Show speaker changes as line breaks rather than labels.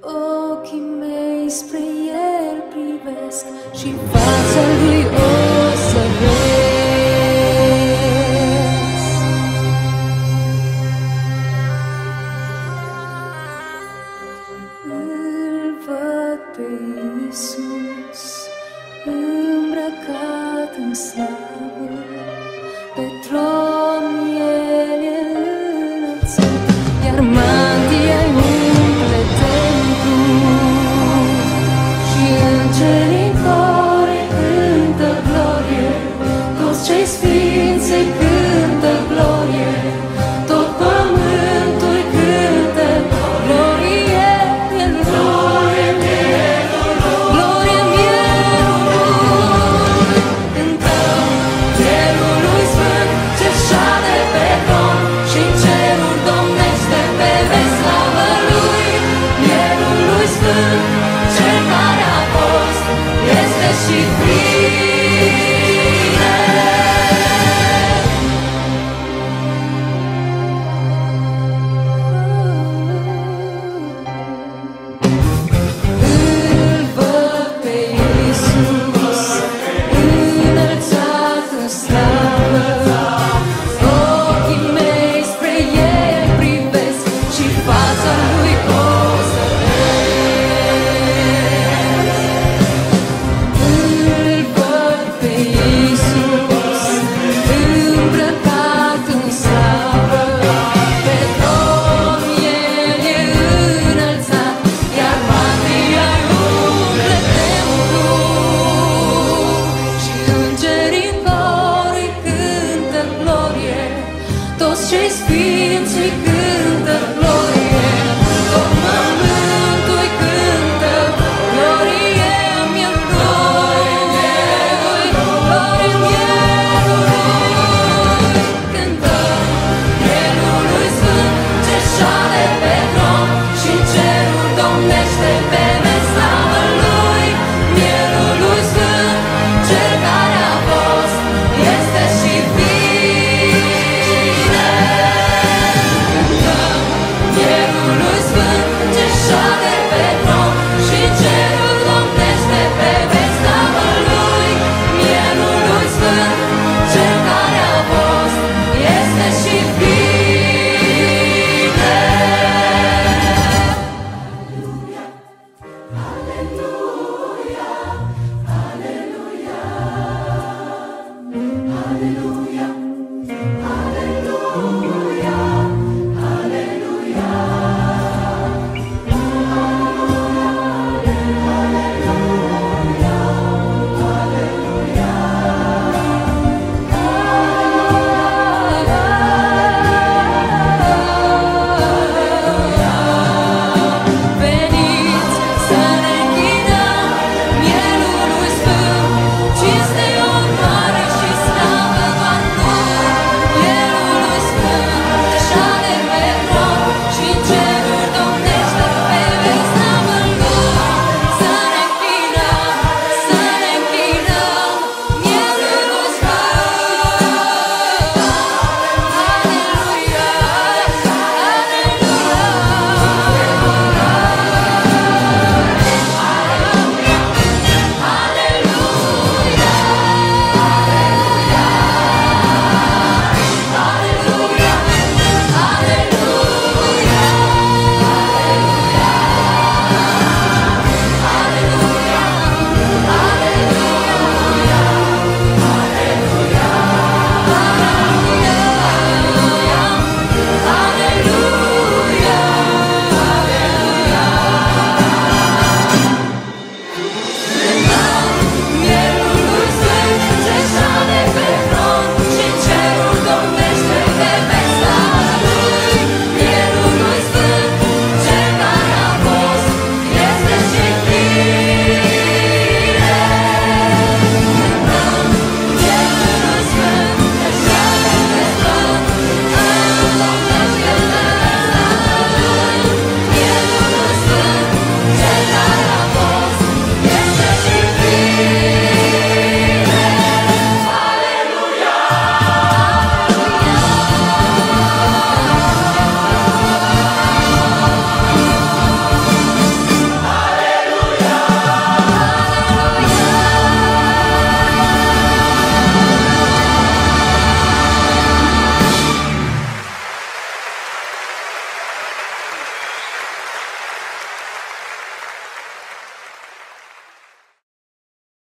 Ochii mei spre el privesc și fața lui o să vezi. Îl văd pe Iisus îmbrăcat în slavă, cerita chase fear, take